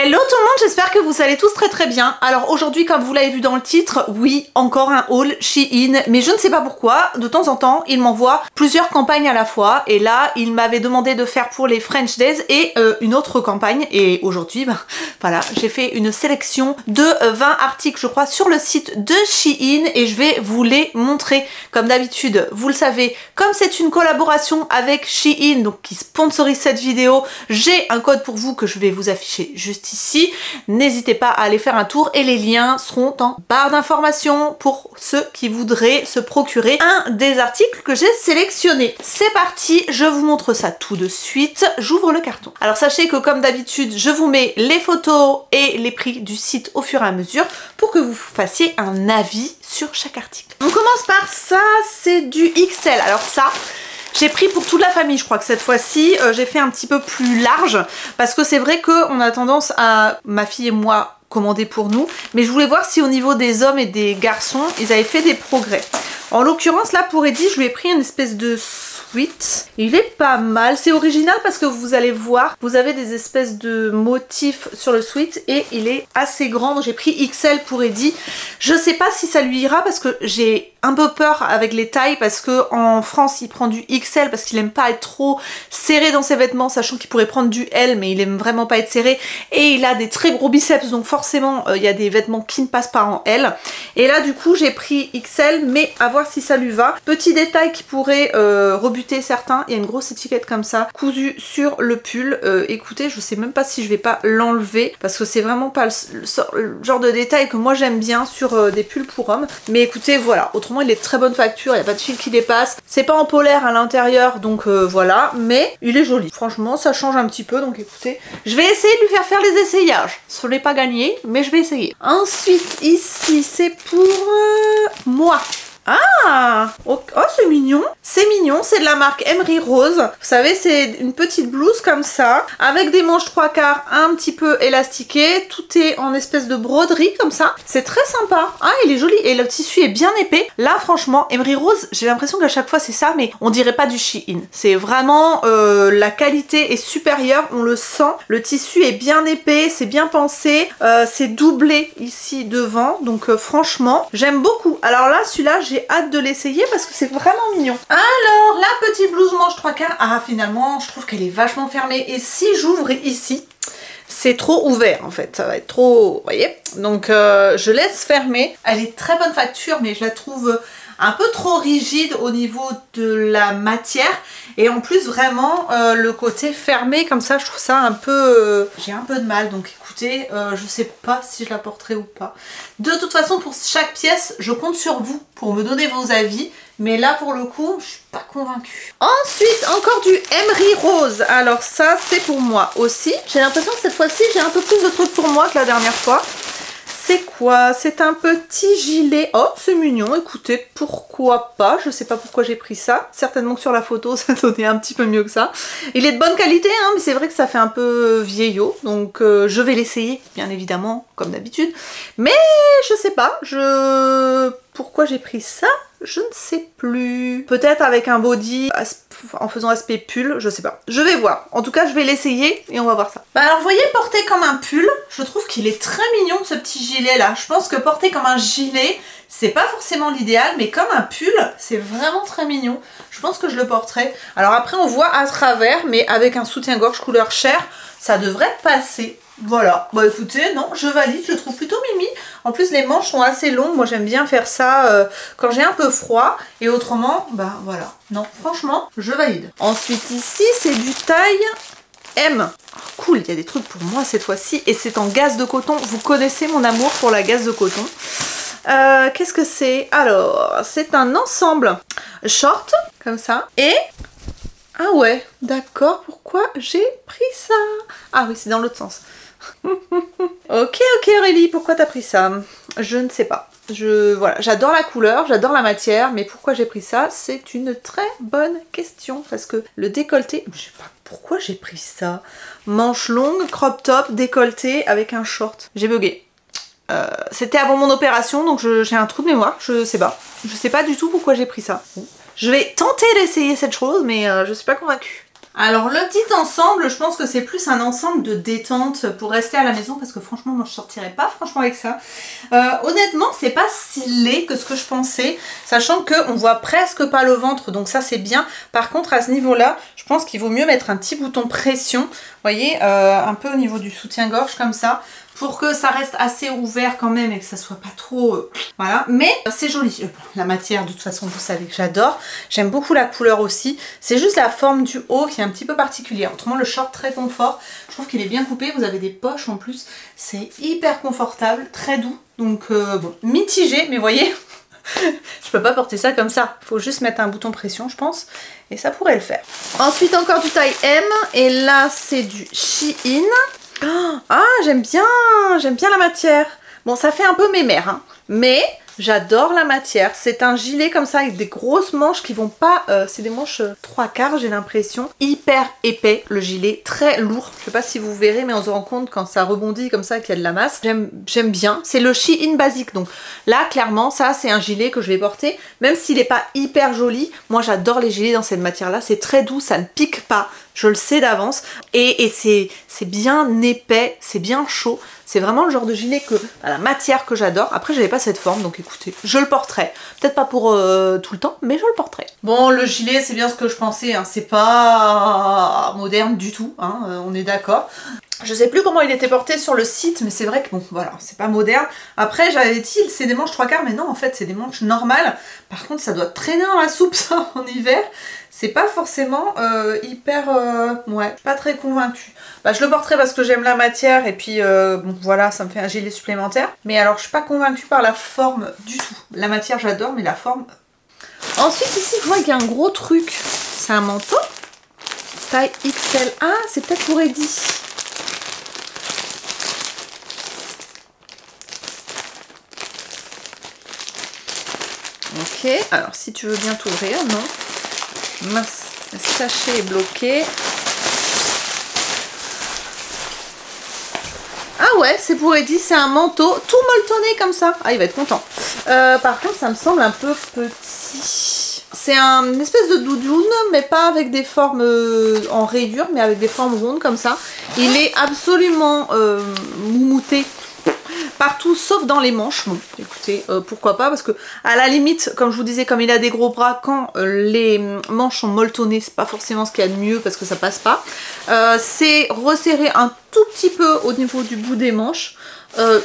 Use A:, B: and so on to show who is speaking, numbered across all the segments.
A: Hello tout le monde, j'espère que vous allez tous très très bien. Alors aujourd'hui, comme vous l'avez vu dans le titre, oui, encore un haul Shein, mais je ne sais pas pourquoi, de temps en temps, il m'envoie plusieurs campagnes à la fois, et là, il m'avait demandé de faire pour les French Days et euh, une autre campagne, et aujourd'hui, ben, voilà, j'ai fait une sélection de 20 articles, je crois, sur le site de Shein, et je vais vous les montrer. Comme d'habitude, vous le savez, comme c'est une collaboration avec Shein, donc qui sponsorise cette vidéo, j'ai un code pour vous que je vais vous afficher juste ici. N'hésitez pas à aller faire un tour et les liens seront en barre d'informations pour ceux qui voudraient se procurer un des articles que j'ai sélectionné. C'est parti, je vous montre ça tout de suite. J'ouvre le carton. Alors sachez que comme d'habitude, je vous mets les photos et les prix du site au fur et à mesure pour que vous fassiez un avis sur chaque article. On commence par ça, c'est du XL. Alors ça, j'ai pris pour toute la famille, je crois que cette fois-ci, euh, j'ai fait un petit peu plus large parce que c'est vrai qu'on a tendance à, ma fille et moi, commander pour nous, mais je voulais voir si au niveau des hommes et des garçons, ils avaient fait des progrès. En l'occurrence, là, pour Eddie, je lui ai pris une espèce de sweat. Il est pas mal. C'est original parce que vous allez voir, vous avez des espèces de motifs sur le sweat et il est assez grand. J'ai pris XL pour Eddie. Je sais pas si ça lui ira parce que j'ai un peu peur avec les tailles parce que en France il prend du XL parce qu'il aime pas être trop serré dans ses vêtements sachant qu'il pourrait prendre du L mais il aime vraiment pas être serré et il a des très gros biceps donc forcément euh, il y a des vêtements qui ne passent pas en L et là du coup j'ai pris XL mais à si ça lui va petit détail qui pourrait euh, rebuter certains il y a une grosse étiquette comme ça cousue sur le pull euh, écoutez je sais même pas si je vais pas l'enlever parce que c'est vraiment pas le, genre de détail que moi j'aime bien sur des pulls pour hommes mais écoutez voilà il est de très bonne facture, il n'y a pas de fil qui dépasse. C'est pas en polaire à l'intérieur, donc euh, voilà, mais il est joli. Franchement, ça change un petit peu, donc écoutez, je vais essayer de lui faire faire les essayages. Ce n'est pas gagné, mais je vais essayer. Ensuite, ici, c'est pour euh, moi. Ah Oh, c'est mignon C'est mignon, c'est de la marque Emery Rose. Vous savez, c'est une petite blouse comme ça, avec des manches trois quarts un petit peu élastiquées. Tout est en espèce de broderie comme ça. C'est très sympa. Ah, il est joli. Et le tissu est bien épais. Là, franchement, Emery Rose, j'ai l'impression qu'à chaque fois c'est ça, mais on dirait pas du Shein. C'est vraiment... Euh, la qualité est supérieure, on le sent. Le tissu est bien épais, c'est bien pensé. Euh, c'est doublé ici devant. Donc euh, franchement, j'aime beaucoup. Alors là, celui-là, j'ai hâte de l'essayer parce que c'est vraiment mignon. Alors, la petite blouse manche trois quarts. Ah, finalement, je trouve qu'elle est vachement fermée. Et si j'ouvre ici, c'est trop ouvert en fait, ça va être trop, vous voyez Donc euh, je laisse fermer, elle est très bonne facture mais je la trouve un peu trop rigide au niveau de la matière. Et en plus vraiment euh, le côté fermé comme ça je trouve ça un peu euh, j'ai un peu de mal. Donc écoutez euh, je sais pas si je la porterai ou pas. De toute façon pour chaque pièce je compte sur vous pour me donner vos avis. Mais là pour le coup je suis pas convaincue. Ensuite encore du Emery Rose. Alors ça c'est pour moi aussi. J'ai l'impression que cette fois-ci j'ai un peu plus de trucs pour moi que la dernière fois c'est quoi? C'est un petit gilet. Oh, c'est mignon, écoutez, pourquoi pas? Je sais pas pourquoi j'ai pris ça. Certainement que sur la photo, ça donnait un petit peu mieux que ça. Il est de bonne qualité, hein, mais c'est vrai que ça fait un peu vieillot. Donc euh, je vais l'essayer, bien évidemment, comme d'habitude. Mais je sais pas, je... Pourquoi j'ai pris ça? Je ne sais plus. Peut-être avec un body en faisant aspect pull, je sais pas. Je vais voir. En tout cas, je vais l'essayer et on va voir ça. Bah alors, vous voyez, porter comme un pull, je trouve qu'il est très mignon ce petit gilet là. Je pense que porter comme un gilet, c'est pas forcément l'idéal, mais comme un pull, c'est vraiment très mignon. Je pense que je le porterai. Alors après, on voit à travers, mais avec un soutien-gorge couleur chair, ça devrait passer. Voilà, bah écoutez, non, je valide, je trouve plutôt mimi. En plus, les manches sont assez longues, moi j'aime bien faire ça euh, quand j'ai un peu froid. Et autrement, bah voilà, non, franchement, je valide. Ensuite ici, c'est du taille M. Ah, cool, il y a des trucs pour moi cette fois-ci. Et c'est en gaz de coton, vous connaissez mon amour pour la gaze de coton. Euh, qu'est-ce que c'est? Alors, c'est un ensemble short, comme ça, et ah ouais, d'accord, pourquoi j'ai pris ça? Ah oui, c'est dans l'autre sens. ok, ok Aurélie, pourquoi t'as pris ça? Je ne sais pas. J'adore la couleur, j'adore la matière, mais pourquoi j'ai pris ça? C'est une très bonne question parce que le décolleté, je sais pas pourquoi j'ai pris ça? Manche longue, crop top, décolleté avec un short. J'ai bugué. Euh, c'était avant mon opération, donc j'ai un trou de mémoire, je sais pas. Je sais pas du tout pourquoi j'ai pris ça. Je vais tenter d'essayer cette chose, mais euh, je suis pas convaincue. Alors le petit ensemble, je pense que c'est plus un ensemble de détente pour rester à la maison parce que franchement moi je sortirais pas franchement avec ça. Euh, honnêtement c'est pas si laid que ce que je pensais, sachant qu'on voit presque pas le ventre donc ça c'est bien. Par contre à ce niveau là, je pense qu'il vaut mieux mettre un petit bouton pression, vous voyez, euh, un peu au niveau du soutien-gorge comme ça pour que ça reste assez ouvert quand même et que ça soit pas trop... Euh, voilà, mais c'est joli. Euh, la matière, de toute façon, vous savez que j'adore. J'aime beaucoup la couleur aussi. C'est juste la forme du haut qui est un petit peu particulière. Autrement, le short très confort. Je trouve qu'il est bien coupé. Vous avez des poches en plus. C'est hyper confortable, très doux. Donc, euh, bon, mitigé, mais voyez... je peux pas porter ça comme ça. Faut juste mettre un bouton pression, je pense. Et ça pourrait le faire. Ensuite, encore du taille M. Et là, c'est du Shein. Ah, j'aime bien, j'aime bien la matière. Bon, ça fait un peu mémère, hein. mais J'adore la matière. C'est un gilet comme ça avec des grosses manches qui vont pas... Euh, c'est des manches 3 euh, quarts j'ai l'impression. Hyper épais le gilet, très lourd. Je sais pas si vous verrez mais on se rend compte quand ça rebondit comme ça qu'il y a de la masse. J'aime bien. C'est le Shein basique donc là clairement ça c'est un gilet que je vais porter. Même s'il n'est pas hyper joli, moi j'adore les gilets dans cette matière là. C'est très doux, ça ne pique pas. Je le sais d'avance. Et, c'est bien épais, c'est bien chaud. C'est vraiment le genre de gilet que, la matière que j'adore. Après, j'avais pas cette forme, donc écoutez, je le porterai. Peut-être pas pour euh, tout le temps, mais je le porterai. Bon, le gilet, c'est bien ce que je pensais. Hein. C'est pas moderne du tout, hein, euh, on est d'accord. Je sais plus comment il était porté sur le site, mais c'est vrai que bon, voilà, c'est pas moderne. Après, j'avais dit, c'est des manches trois quarts, mais non, en fait, c'est des manches normales. Par contre, ça doit traîner dans la soupe, en hiver. C'est pas forcément euh, hyper... Euh, ouais, pas très convaincue. Bah, je le porterai parce que j'aime la matière, et puis, euh, voilà, ça me fait un gilet supplémentaire. Mais alors, je suis pas convaincue par la forme du tout. La matière, j'adore, mais la forme... Ensuite, ici, je vois qu'il y a un gros truc. C'est un manteau. Taille XL. Ah, c'est peut-être pour Eddie. Ok, alors si tu veux bien t'ouvrir, non. Le sachet est bloqué. Ah ouais, c'est pour Eddie, c'est un manteau tout molletonné comme ça. Ah, il va être content. Euh, par contre, ça me semble un peu petit. C'est un espèce de doudoune, mais pas avec des formes euh, en rayures, mais avec des formes rondes comme ça. Il est absolument euh, moumouté partout sauf dans les manches. Bon, écoutez, euh, pourquoi pas, parce que à la limite, comme je vous disais, comme il a des gros bras, quand euh, les manches sont molletonnées, c'est pas forcément ce qu'il y a de mieux parce que ça passe pas. Euh, c'est resserrer un tout petit peu au niveau du bout des manches,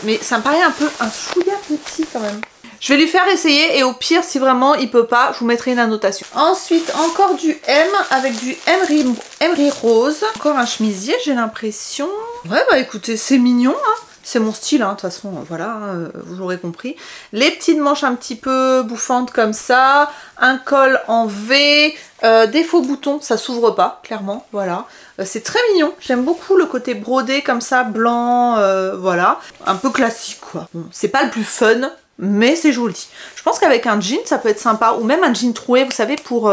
A: mais ça me paraît un peu un chouïa petit quand même. Je vais lui faire essayer et au pire, si vraiment il peut pas, je vous mettrai une annotation. Ensuite, encore du M avec du Emery, Emery Rose. Encore un chemisier, j'ai l'impression. Ouais, bah écoutez, c'est mignon, hein. C'est mon style, hein, de toute façon, voilà, hein, vous l'aurez compris. Les petites manches un petit peu bouffantes comme ça, un col en V, euh, des faux boutons, ça s'ouvre pas, clairement, voilà. Euh, c'est très mignon, j'aime beaucoup le côté brodé comme ça, blanc, euh, voilà. Un peu classique, quoi. Bon, c'est pas le plus fun, mais c'est joli. Je pense qu'avec un jean, ça peut être sympa, ou même un jean troué, vous savez, pour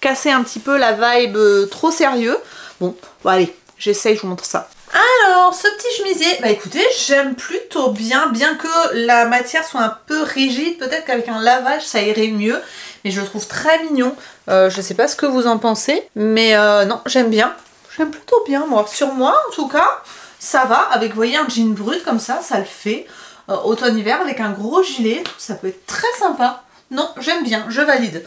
A: casser un petit peu la vibe trop sérieux. Bon, bon allez, j'essaye, je vous montre ça. Alors, ce petit chemisier, bah écoutez, j'aime plutôt bien, bien que la matière soit un peu rigide, peut-être qu'avec un lavage ça irait mieux, mais je le trouve très mignon. Euh, je sais pas ce que vous en pensez, mais euh, non, j'aime bien. J'aime plutôt bien, moi. Sur moi, en tout cas, ça va. Avec, vous voyez, un jean brut comme ça, ça le fait. Euh, automne-hiver, avec un gros gilet, ça peut être très sympa. Non, j'aime bien, je valide.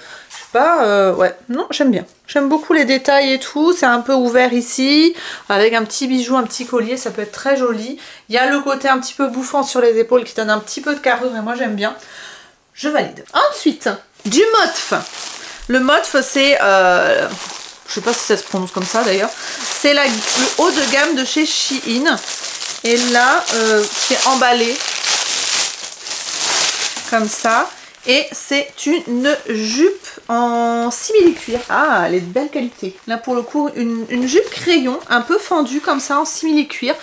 A: Euh, ouais, non, j'aime bien. J'aime beaucoup les détails et tout, c'est un peu ouvert ici, avec un petit bijou, un petit collier, ça peut être très joli. Il y a le côté un petit peu bouffant sur les épaules qui donne un petit peu de carrure et moi j'aime bien. Je valide. Ensuite, du motf. Le motf, c'est... Euh, je sais pas si ça se prononce comme ça d'ailleurs. C'est le haut de gamme de chez Shein. Et là, euh, c'est emballé comme ça. Et c'est une jupe en simili-cuir. Ah, elle est de belle qualité. Là, pour le coup, une, jupe crayon, un peu fendue comme ça, en simili-cuir.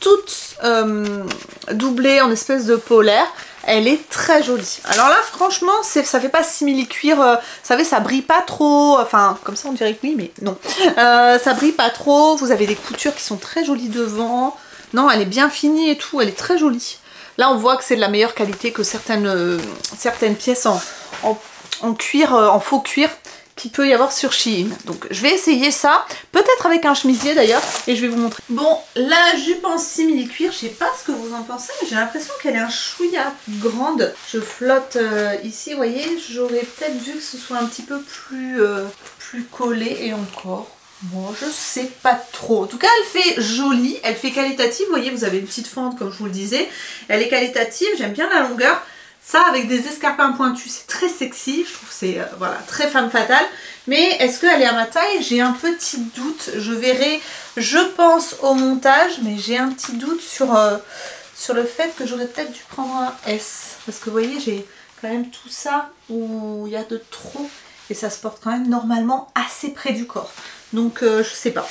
A: Toute euh, doublée en espèce de polaire. Elle est très jolie. Alors là, franchement, ça fait pas simili-cuir. Euh, vous savez, ça brille pas trop. Enfin, comme ça, on dirait que oui, mais non. Euh, ça brille pas trop. Vous avez des coutures qui sont très jolies devant. Non, elle est bien finie et tout. Elle est très jolie. Là, on voit que c'est de la meilleure qualité que certaines, euh, pièces en, cuir, euh, en faux cuir, qu'il peut y avoir sur Shein. Donc je vais essayer ça, peut-être avec un chemisier d'ailleurs, et je vais vous montrer. Bon, la jupe en simili-cuir, je sais pas ce que vous en pensez, mais j'ai l'impression qu'elle est un chouïa grande. Je flotte euh, ici, vous voyez, j'aurais peut-être vu que ce soit un petit peu plus collé, et encore... Bon, je sais pas trop. En tout cas, elle fait jolie, elle fait qualitative. Vous voyez, vous avez une petite fente, comme je vous le disais. Elle est qualitative, j'aime bien la longueur. Ça, avec des escarpins pointus, c'est très sexy. Je trouve que c'est euh, voilà, très femme fatale. Mais est-ce qu'elle est à ma taille? J'ai un petit doute. Je verrai, je pense, au montage. Mais j'ai un petit doute sur, euh, sur le fait que j'aurais peut-être dû prendre un S. Parce que vous voyez, j'ai quand même tout ça où il y a de trop. Et ça se porte quand même normalement assez près du corps. Donc euh, je sais pas.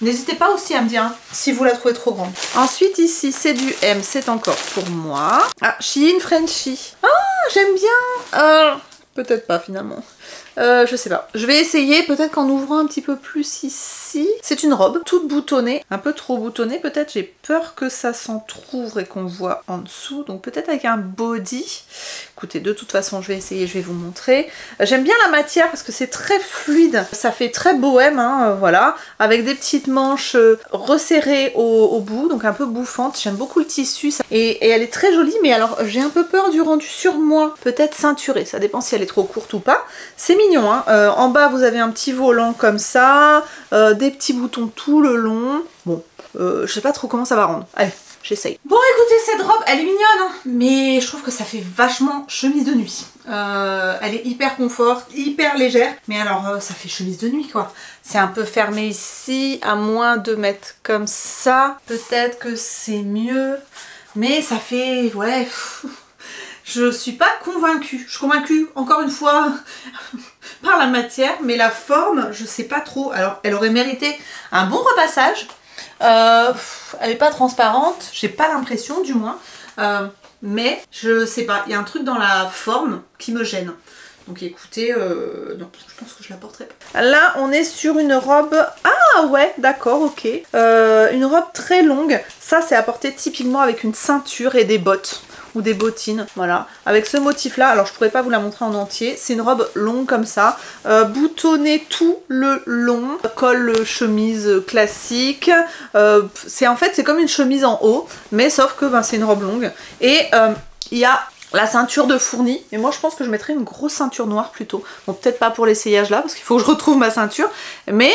A: N'hésitez pas aussi à me dire hein, si vous la trouvez trop grande. Ensuite ici c'est du M, c'est encore pour moi. Ah, Shein Frenchy. Ah, j'aime bien. Euh, Peut-être pas finalement. Euh, je sais pas. Je vais essayer peut-être qu'en ouvrant un petit peu plus ici. C'est une robe toute boutonnée, un peu trop boutonnée peut-être. J'ai peur que ça s'entrouvre et qu'on voit en dessous. Donc peut-être avec un body. Écoutez, de toute façon, je vais essayer, je vais vous montrer. Euh, j'aime bien la matière parce que c'est très fluide. Ça fait très bohème, hein, euh, voilà. Avec des petites manches resserrées au, bout, donc un peu bouffantes. J'aime beaucoup le tissu. Et, elle est très jolie, mais alors j'ai un peu peur du rendu sur moi. Peut-être ceinturée, ça dépend si elle est trop courte ou pas. C'est hein. Euh, en bas, vous avez un petit volant comme ça, euh, des petits boutons tout le long. Bon, euh, je sais pas trop comment ça va rendre. Allez, j'essaye. Bon, écoutez, cette robe, elle est mignonne, hein, mais je trouve que ça fait vachement chemise de nuit. elle est hyper confort, hyper légère, mais alors, ça fait chemise de nuit, quoi. C'est un peu fermé ici, à moins de mettre comme ça. Peut-être que c'est mieux, mais ça fait, ouais... Je suis pas convaincue. Je suis convaincue, encore une fois, par la matière, mais la forme, je sais pas trop. Alors, elle aurait mérité un bon repassage. Euh, elle est pas transparente, j'ai pas l'impression du moins. Euh, mais je sais pas, il y a un truc dans la forme qui me gêne. Donc écoutez, euh, non, je pense que je la porterai pas. Là, on est sur une robe... Ah ouais, d'accord, ok. une robe très longue. Ça, c'est à porter typiquement avec une ceinture et des bottes ou des bottines, voilà, avec ce motif là, alors je pourrais pas vous la montrer en entier, c'est une robe longue comme ça, euh, boutonnée tout le long, col chemise classique, euh, c'est en fait c'est comme une chemise en haut, mais sauf que ben, c'est une robe longue, et euh, il y a la ceinture de fourni, et moi je pense que je mettrais une grosse ceinture noire plutôt. Bon peut-être pas pour l'essayage là, parce qu'il faut que je retrouve ma ceinture, mais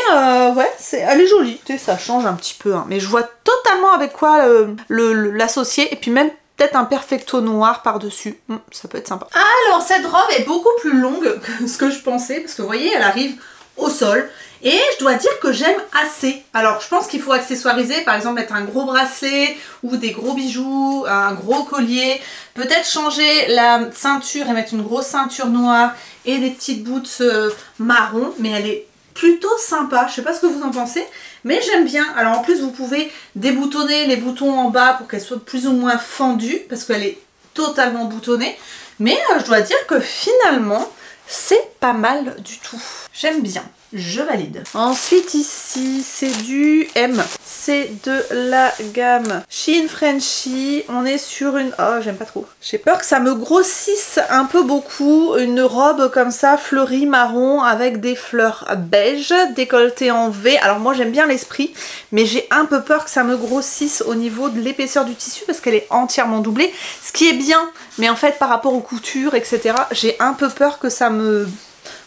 A: ouais, c'est, elle est jolie, tu sais, ça change un petit peu, hein. mais je vois totalement avec quoi l'associer, et puis même peut-être un perfecto noir par-dessus. Hmm, ça peut être sympa. Alors, cette robe est beaucoup plus longue que ce que je pensais, parce que vous voyez, elle arrive sol. Et je dois dire que j'aime assez. Alors, je pense qu'il faut accessoiriser, par exemple, mettre un gros bracelet ou des gros bijoux, un gros collier. Peut-être changer la ceinture et mettre une grosse ceinture noire et des petites boots euh, marron. Mais elle est plutôt sympa. Je sais pas ce que vous en pensez, mais j'aime bien. Alors en plus, vous pouvez déboutonner les boutons en bas pour qu'elle soit plus ou moins fendue, parce qu'elle est totalement boutonnée. Mais euh, je dois dire que finalement, c'est pas mal du tout. J'aime bien je valide. Ensuite ici c'est du M, c'est de la gamme Shein Frenchy, on est sur une... Oh j'aime pas trop. J'ai peur que ça me grossisse un peu beaucoup, une robe comme ça fleurie marron avec des fleurs beige, décolletée en V. Alors moi j'aime bien l'esprit, mais j'ai un peu peur que ça me grossisse au niveau de l'épaisseur du tissu parce qu'elle est entièrement doublée, ce qui est bien, mais en fait par rapport aux coutures etc, j'ai un peu peur que ça me...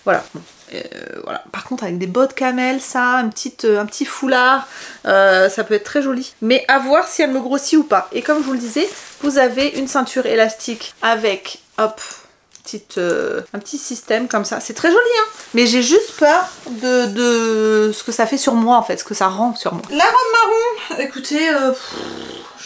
A: Voilà, voilà. Par contre avec des bottes camel, ça, un petit, euh, un petit foulard, euh, ça peut être très joli. Mais à voir si elle me grossit ou pas. Et comme je vous le disais, vous avez une ceinture élastique avec, hop, petite, un petit système comme ça. C'est très joli, hein Mais j'ai juste peur de, ce que ça fait sur moi, en fait, ce que ça rend sur moi. La robe marron, écoutez,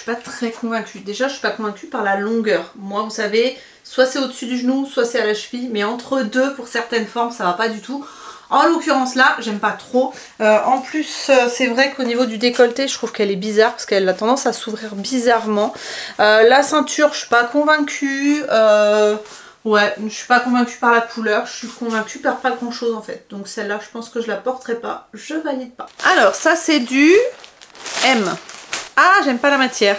A: suis pas très convaincue. Déjà, je suis pas convaincue par la longueur. Moi, vous savez, soit c'est au-dessus du genou, soit c'est à la cheville, mais entre deux, pour certaines formes, ça va pas du tout. En l'occurrence là, j'aime pas trop. Euh, en plus, euh, c'est vrai qu'au niveau du décolleté, je trouve qu'elle est bizarre parce qu'elle a tendance à s'ouvrir bizarrement. Euh, la ceinture, je suis pas convaincue. ouais, je suis pas convaincue par la couleur. Je suis convaincue par pas grand chose en fait. Donc celle-là, je pense que je la porterai pas. Je valide pas. Alors ça, c'est du M. Ah, j'aime pas la matière.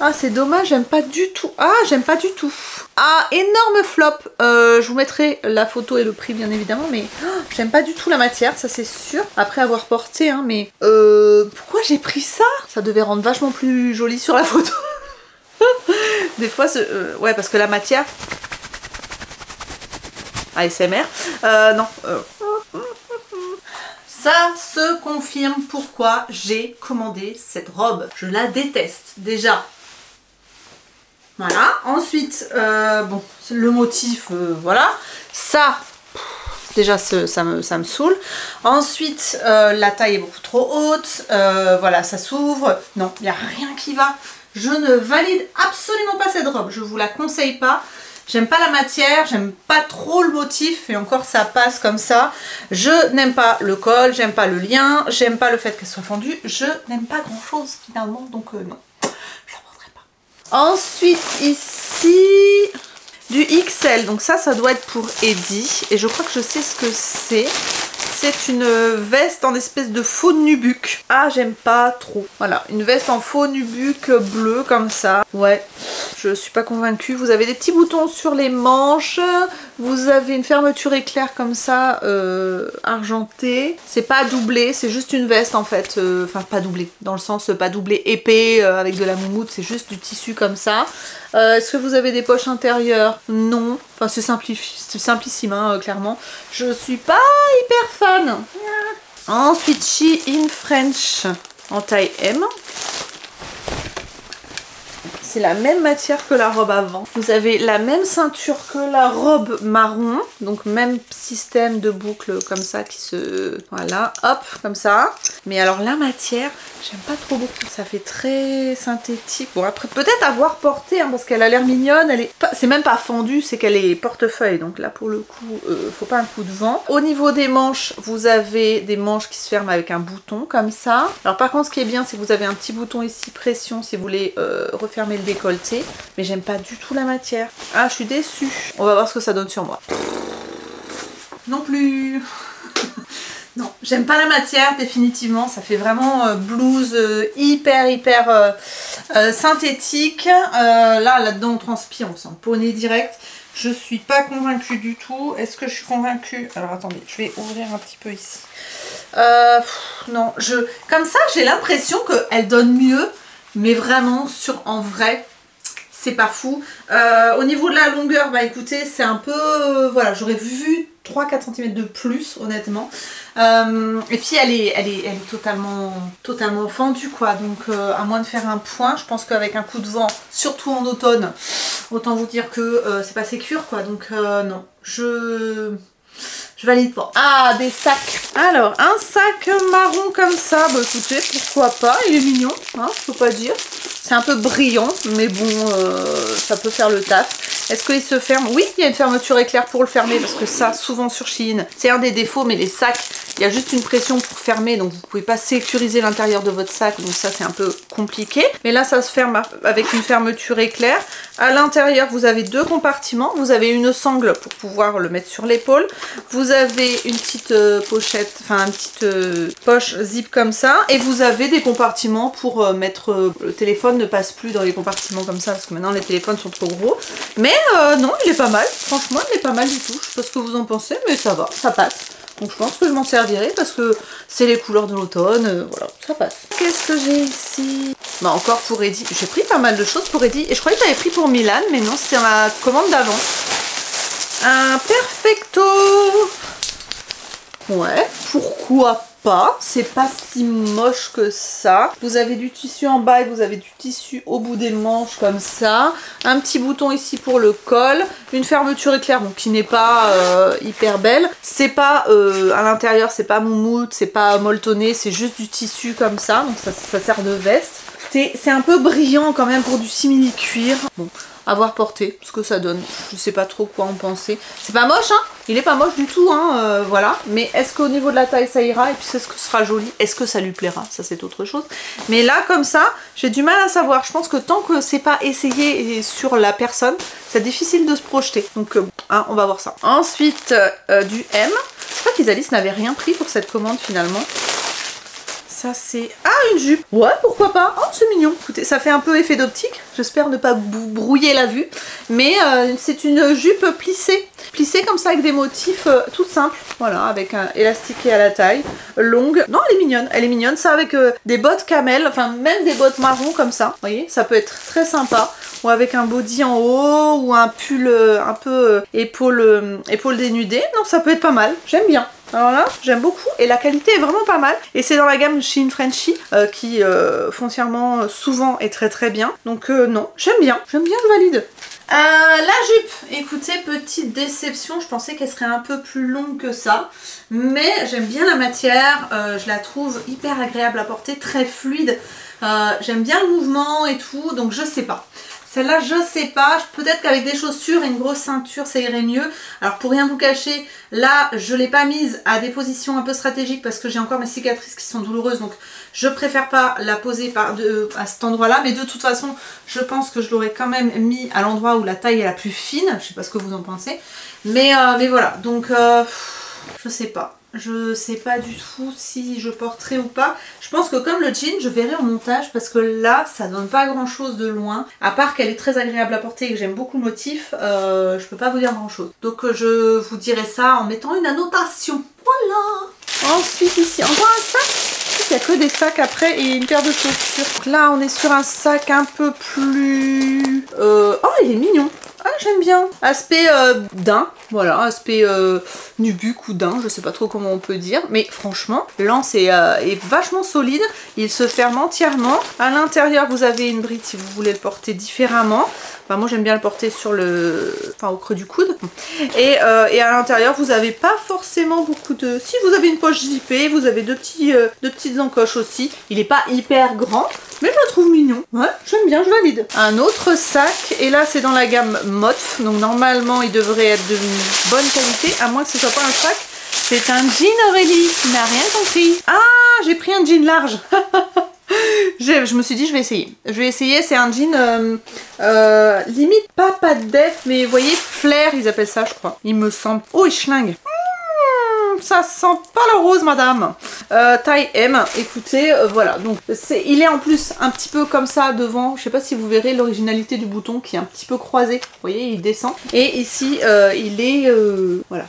A: Ah, c'est dommage, j'aime pas du tout. Ah, j'aime pas du tout. Ah, énorme flop. Euh, je vous mettrai la photo et le prix, bien évidemment, mais oh, j'aime pas du tout la matière, ça c'est sûr. Après avoir porté, hein, mais... Euh, pourquoi j'ai pris ça? Ça devait rendre vachement plus joli sur la photo. Des fois, euh, ouais, parce que la matière... ASMR. Non. Euh. Ça se confirme pourquoi j'ai commandé cette robe. Je la déteste déjà. Voilà. Ensuite, euh, bon, le motif, voilà. Ça, déjà ça me, ça me saoule. Ensuite, la taille est beaucoup trop haute. voilà, ça s'ouvre. Non, il n'y a rien qui va. Je ne valide absolument pas cette robe. Je vous la conseille pas. J'aime pas la matière, j'aime pas trop le motif et encore ça passe comme ça. Je n'aime pas le col, j'aime pas le lien, j'aime pas le fait qu'elle soit fendue. Je n'aime pas grand chose finalement donc euh, non, je la porterai pas. Ensuite ici du XL, donc ça ça doit être pour Eddie et je crois que je sais ce que c'est. C'est une veste en espèce de faux nubuck. Ah, j'aime pas trop. Voilà, une veste en faux nubuck bleu comme ça. Ouais, je suis pas convaincue. Vous avez des petits boutons sur les manches. Vous avez une fermeture éclair comme ça, euh, argentée. C'est pas doublé, c'est juste une veste en fait. Euh, enfin, pas doublé, dans le sens pas doublé épais euh, avec de la moumoute. C'est juste du tissu comme ça. Est-ce que vous avez des poches intérieures? Non. Enfin, c'est simplissime, hein, clairement. Je suis pas hyper fan. Ensuite, She in French en taille M c'est la même matière que la robe avant. Vous avez la même ceinture que la robe marron, donc même système de boucles comme ça qui se... Voilà, hop, comme ça. Mais alors la matière, j'aime pas trop beaucoup. Ça fait très synthétique. Bon après, peut-être avoir porté, hein, parce qu'elle a l'air mignonne. Elle est C'est même pas fendue, c'est qu'elle est portefeuille. Donc là pour le coup, euh, faut pas un coup de vent. Au niveau des manches, vous avez des manches qui se ferment avec un bouton comme ça. Alors par contre, ce qui est bien, c'est que vous avez un petit bouton ici pression si vous voulez euh, refermer le décolleté, mais j'aime pas du tout la matière. Ah, je suis déçue. On va voir ce que ça donne sur moi. Non plus Non, j'aime pas la matière définitivement, ça fait vraiment euh, blouse euh, hyper hyper euh, synthétique. là, là-dedans on transpire, on sent poney direct. Je suis pas convaincue du tout. Est-ce que je suis convaincue? Alors attendez, je vais ouvrir un petit peu ici. non, je comme ça j'ai l'impression qu'elle donne mieux mais vraiment sur en vrai c'est pas fou. Euh, au niveau de la longueur, bah écoutez, c'est un peu... Euh, voilà, j'aurais vu 3-4 cm de plus, honnêtement. Euh, et puis, elle est, elle est, elle est totalement, totalement fendue, quoi. Donc, à moins de faire un point, je pense qu'avec un coup de vent, surtout en automne, autant vous dire que c'est pas sécure, quoi. Donc, non, je... Je valide pas. Ah, des sacs. Alors, un sac marron comme ça, bah écoutez, pourquoi pas, il est mignon, hein, peux pas dire. C'est un peu brillant, mais bon, euh, ça peut faire le taf. Est-ce qu'il se ferme? Oui, il y a une fermeture éclair pour le fermer parce que ça, souvent sur Shein, c'est un des défauts, mais les sacs, il y a juste une pression pour fermer, donc vous pouvez pas sécuriser l'intérieur de votre sac, donc ça c'est un peu compliqué. Mais là, ça se ferme avec une fermeture éclair. À l'intérieur, vous avez deux compartiments. Vous avez une sangle pour pouvoir le mettre sur l'épaule. Vous avez une petite euh, pochette, enfin une petite euh, poche zip comme ça. Et vous avez des compartiments pour euh, mettre le téléphone ne passe plus dans les compartiments comme ça parce que maintenant les téléphones sont trop gros. Mais non, il est pas mal. Franchement, il est pas mal du tout. Je sais pas ce que vous en pensez, mais ça va, ça passe. Donc je pense que je m'en servirai parce que c'est les couleurs de l'automne, voilà, ça passe. Qu'est-ce que j'ai ici? Bah encore pour Eddie, j'ai pris pas mal de choses pour Eddie. Et je croyais que j'avais pris pour Milan, mais non, c'était la commande d'avant. Un Perfecto Ouais, pourquoi? Pas. C'est pas si moche que ça. Vous avez du tissu en bas et vous avez du tissu au bout des manches comme ça. Un petit bouton ici pour le col. Une fermeture éclair donc qui n'est pas euh, hyper belle. C'est pas euh, à l'intérieur, c'est pas moumoute, c'est pas molletonné, c'est juste du tissu comme ça. Donc ça, ça sert de veste. C'est un peu brillant quand même pour du simili cuir. Avoir porté, ce que ça donne. Je sais pas trop quoi en penser. C'est pas moche, hein Il est pas moche du tout, hein, euh, voilà. Mais est-ce qu'au niveau de la taille, ça ira? Et puis, est-ce que sera joli Est-ce que ça lui plaira? Ça, c'est autre chose. Mais là, comme ça, j'ai du mal à savoir. Je pense que tant que c'est pas essayé sur la personne, c'est difficile de se projeter. Donc, euh, hein, on va voir ça. Ensuite, euh, du M. Je crois qu'Isalis n'avait rien pris pour cette commande, finalement ça c'est... Ah, une jupe Ouais, pourquoi pas Oh, c'est mignon Écoutez, ça fait un peu effet d'optique. J'espère ne pas brouiller la vue. Mais euh, c'est une jupe plissée. Plissée comme ça avec des motifs euh, tout simples. Voilà, avec un élastiqué à la taille. Longue. Non, elle est mignonne. Elle est mignonne. Ça avec euh, des bottes camel. Enfin, même des bottes marron comme ça. Vous voyez, ça peut être très sympa. Ou avec un body en haut. Ou un pull un peu épaule, épaule dénudée. Non, ça peut être pas mal. J'aime bien. Alors là, j'aime beaucoup et la qualité est vraiment pas mal. Et c'est dans la gamme Shein Frenchy euh, qui euh, foncièrement euh, souvent est très très bien. Donc non, j'aime bien, j'aime bien, je valide. la jupe, écoutez, petite déception, je pensais qu'elle serait un peu plus longue que ça, mais j'aime bien la matière, je la trouve hyper agréable à porter, très fluide, j'aime bien le mouvement et tout, donc je sais pas. Celle-là, je sais pas. Peut-être qu'avec des chaussures et une grosse ceinture, ça irait mieux. Alors, pour rien vous cacher, là, je l'ai pas mise à des positions un peu stratégiques parce que j'ai encore mes cicatrices qui sont douloureuses. Donc, je préfère pas la poser par à cet endroit-là. Mais de toute façon, je pense que je l'aurais quand même mis à l'endroit où la taille est la plus fine. Je sais pas ce que vous en pensez. Mais, euh, mais voilà. Donc, euh, je sais pas. Je sais pas du tout si je porterai ou pas. Je pense que comme le jean, je verrai au montage parce que là, ça donne pas grand chose de loin. À part qu'elle est très agréable à porter et que j'aime beaucoup le motif, euh, je peux pas vous dire grand chose. Donc euh, je vous dirai ça en mettant une annotation. Voilà Ensuite ici, encore un sac. Il n'y a que des sacs après et une paire de chaussures. Donc là, on est sur un sac un peu plus... Euh... Oh, il est mignon ah, j'aime bien. Aspect euh, d'un, voilà, aspect euh, nubuc ou d'un, je sais pas trop comment on peut dire. Mais franchement, l'anse est, euh, est, vachement solide. Il se ferme entièrement. À l'intérieur, vous avez une bride si vous voulez le porter différemment. Enfin, moi, j'aime bien le porter sur le... Enfin, au creux du coude. Et, et à l'intérieur, vous avez pas forcément beaucoup de... Si, vous avez une poche zippée, vous avez deux, deux petites encoches aussi. Il est pas hyper grand, mais je le trouve mignon. Ouais, j'aime bien, je valide. Un autre sac, et là, c'est dans la gamme Motf. Donc normalement, il devrait être de bonne qualité, à moins que ce soit pas un sac. C'est un jean Aurélie qui n'a rien compris. Ah, j'ai pris un jean large. je me suis dit je vais essayer. Je vais essayer, c'est un jean euh, euh, limite pas pas de def, mais vous voyez flair ils appellent ça je crois. Il me semble. Oh il schlingue ça sent pas le rose, madame. Euh, taille M, écoutez, euh, voilà. Donc, c'est, il est en plus un petit peu comme ça devant. Je sais pas si vous verrez l'originalité du bouton qui est un petit peu croisé. Vous voyez, il descend. Et ici, euh, il est... voilà.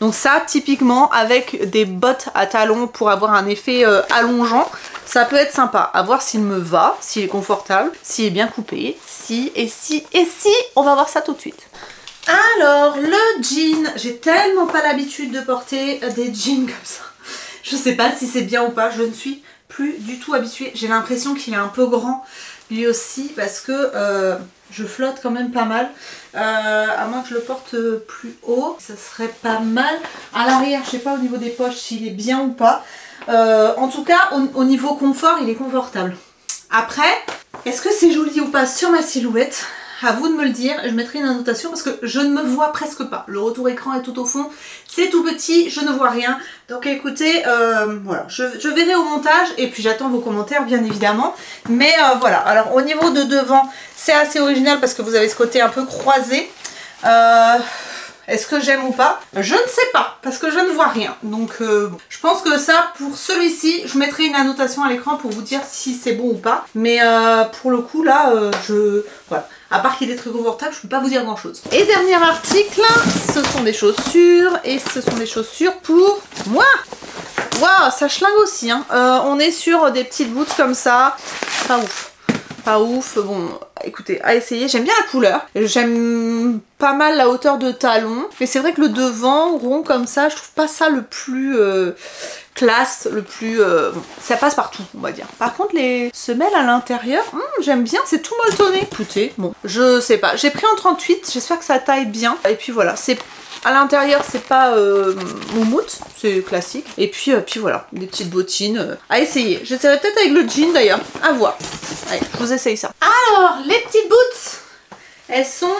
A: Donc ça, typiquement, avec des bottes à talons pour avoir un effet allongeant, ça peut être sympa. À voir s'il me va, s'il est confortable, s'il est bien coupé, si, et si, et si, on va voir ça tout de suite. Alors, le jean, j'ai tellement pas l'habitude de porter des jeans comme ça. Je sais pas si c'est bien ou pas, je ne suis plus du tout habituée. J'ai l'impression qu'il est un peu grand lui aussi parce que euh, je flotte quand même pas mal. Euh, à moins que je le porte plus haut, ça serait pas mal. À l'arrière, je sais pas au niveau des poches s'il est bien ou pas. Euh, en tout cas, au niveau confort, il est confortable. Après, est-ce que c'est joli ou pas sur ma silhouette? À vous de me le dire. Je mettrai une annotation parce que je ne me vois presque pas. Le retour écran est tout au fond. C'est tout petit, je ne vois rien. Donc écoutez, euh, voilà, je, verrai au montage et puis j'attends vos commentaires bien évidemment. Mais euh, voilà, alors au niveau de devant, c'est assez original parce que vous avez ce côté un peu croisé. Euh, est-ce que j'aime ou pas? Je ne sais pas, parce que je ne vois rien. Donc je pense que ça, pour celui-ci, je mettrai une annotation à l'écran pour vous dire si c'est bon ou pas. Mais pour le coup, là, je... Voilà. À part qu'il est très confortable, je peux pas vous dire grand chose. Et dernier article, ce sont des chaussures. Et ce sont des chaussures pour moi. Waouh, ça schlingue aussi. Hein. Euh, on est sur des petites boots comme ça. Pas ouf. Pas ouf. Bon, écoutez, à essayer. J'aime bien la couleur. J'aime pas mal la hauteur de talon. Mais c'est vrai que le devant, rond comme ça, je trouve pas ça le plus... Euh, classe, le plus... Euh, ça passe partout, on va dire. Par contre, les semelles à l'intérieur, hmm, j'aime bien, c'est tout molletonné. Écoutez, bon, je sais pas. J'ai pris en 38, j'espère que ça taille bien. Et puis voilà, c'est... À l'intérieur, c'est pas euh, moumoute, classique. Et puis, euh, puis voilà, des petites bottines euh, à essayer. J'essaierai peut-être avec le jean d'ailleurs, à voir. Allez, je vous essaye ça. Alors, les petites boots, elles sont...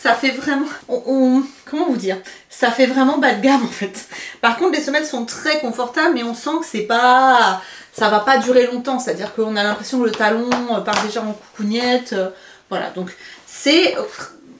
A: ça fait vraiment... on... Comment vous dire? Ça fait vraiment bas de gamme en fait. Par contre les semelles sont très confortables mais on sent que c'est pas... ça va pas durer longtemps, c'est-à-dire qu'on a l'impression que le talon part déjà en coucougnette, euh, voilà donc c'est...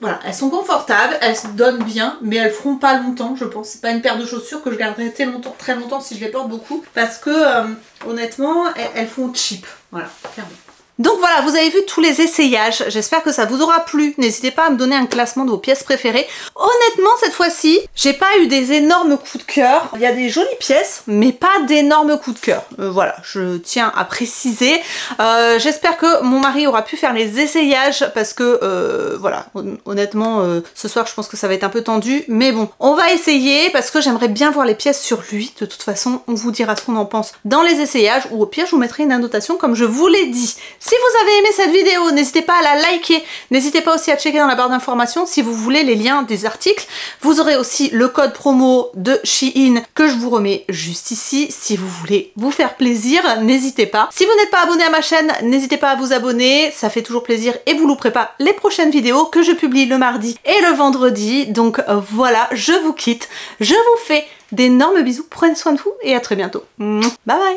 A: Voilà, elles sont confortables, elles se donnent bien, mais elles feront pas longtemps, je pense. C'est pas une paire de chaussures que je garderai très longtemps, très longtemps si je les porte beaucoup, parce que euh, honnêtement, elles, font cheap. Voilà, clairement. Donc voilà, vous avez vu tous les essayages, j'espère que ça vous aura plu. N'hésitez pas à me donner un classement de vos pièces préférées. Honnêtement, cette fois-ci, j'ai pas eu des énormes coups de cœur. Il y a des jolies pièces, mais pas d'énormes coups de cœur. Euh, voilà, je tiens à préciser. Euh, j'espère que mon mari aura pu faire les essayages parce que, euh, voilà, honnêtement, ce soir, je pense que ça va être un peu tendu. Mais bon, on va essayer parce que j'aimerais bien voir les pièces sur lui. De toute façon, on vous dira ce qu'on en pense dans les essayages ou au pire, je vous mettrai une annotation comme je vous l'ai dit. Si vous avez aimé cette vidéo, n'hésitez pas à la liker, n'hésitez pas aussi à checker dans la barre d'informations si vous voulez les liens des articles. Vous aurez aussi le code promo de Shein que je vous remets juste ici. Si vous voulez vous faire plaisir, n'hésitez pas. Si vous n'êtes pas abonné à ma chaîne, n'hésitez pas à vous abonner, ça fait toujours plaisir et vous louperez pas les prochaines vidéos que je publie le mardi et le vendredi. Donc voilà, je vous quitte, je vous fais d'énormes bisous, prenez soin de vous et à très bientôt. Bye bye